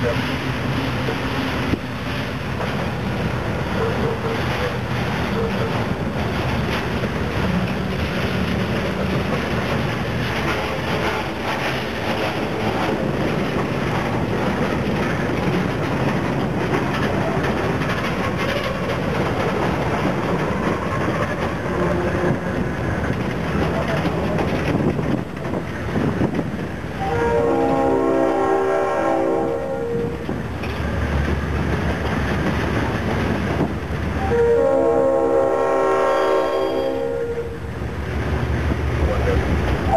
Yeah.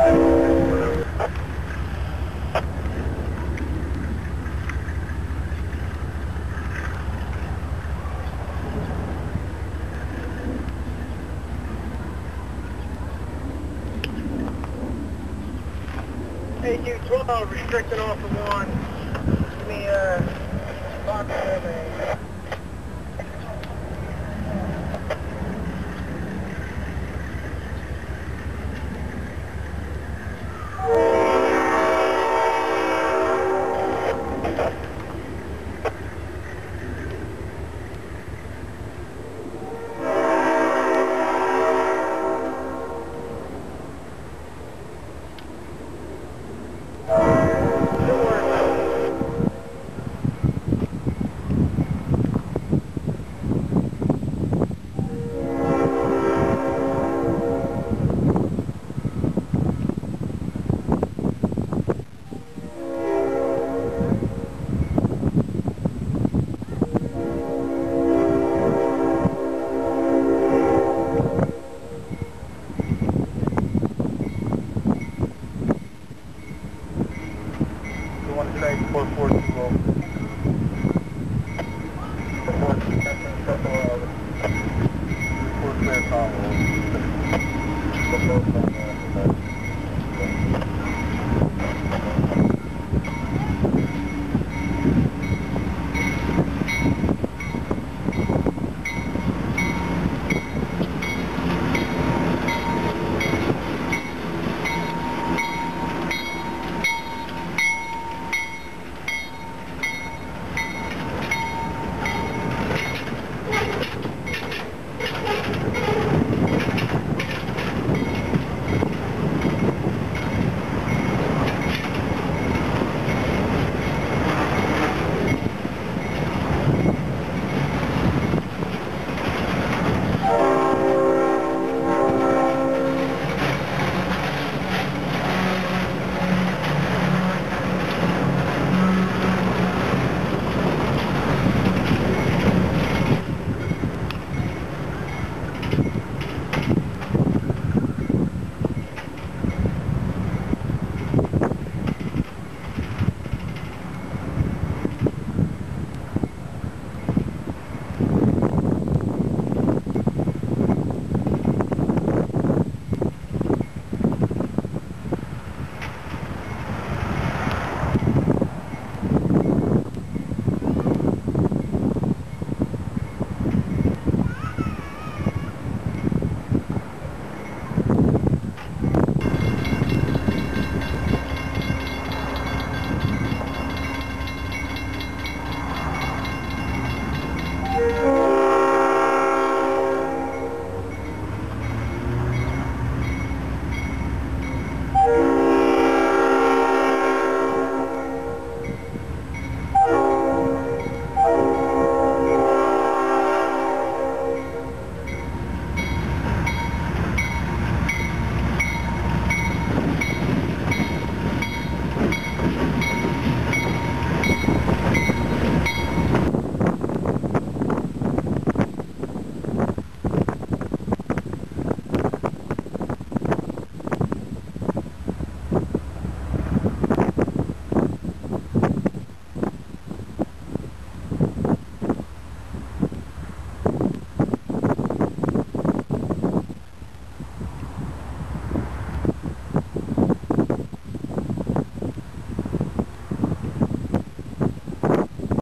AQ-12 restricted off of one.